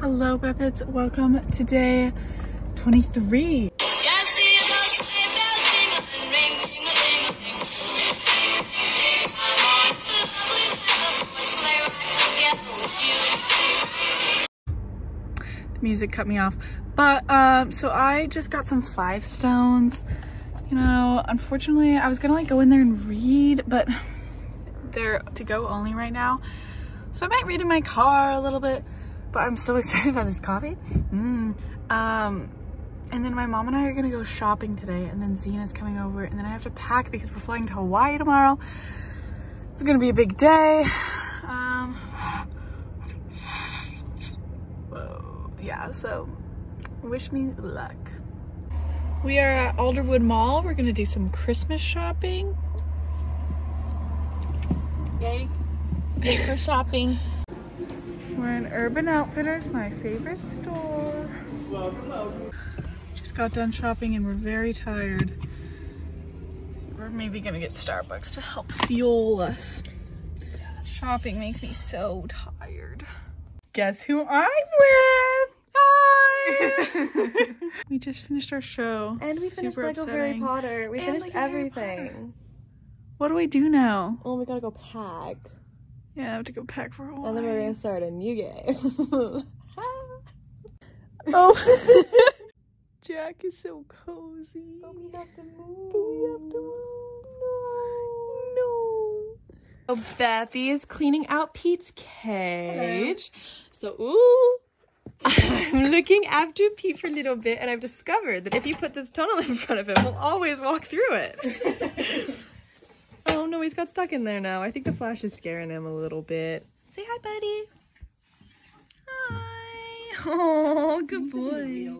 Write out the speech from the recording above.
Hello, Beppets. Welcome to day 23. The music cut me off. But, um, so I just got some five stones. You know, unfortunately, I was gonna like go in there and read, but they're to go only right now. So I might read in my car a little bit, but I'm so excited about this coffee. Mm. Um, and then my mom and I are gonna go shopping today and then Zena's coming over and then I have to pack because we're flying to Hawaii tomorrow. It's gonna be a big day. Um, whoa, yeah, so wish me luck. We are at Alderwood Mall. We're gonna do some Christmas shopping. Yay. Yay for shopping. We're in Urban Outfitters, my favorite store. Just got done shopping and we're very tired. We're maybe gonna get Starbucks to help fuel us. Shopping makes me so tired. Guess who I'm with? Hi! we just finished our show. And we finished Super Lego Harry. Potter. We And finished Potter. everything. What do we do now? Oh, we gotta go pack. Yeah, I have to go pack for Hawaii. And then we're gonna start a new game. Oh. Jack is so cozy. but we have to move. But we have to move. No. So Bethie is cleaning out Pete's cage. So, ooh. I'm looking after Pete for a little bit, and I've discovered that if you put this tunnel in front of him, he'll always walk through it. He's got stuck in there now. I think the flash is scaring him a little bit. Say hi, buddy. Hi. Oh, good boy.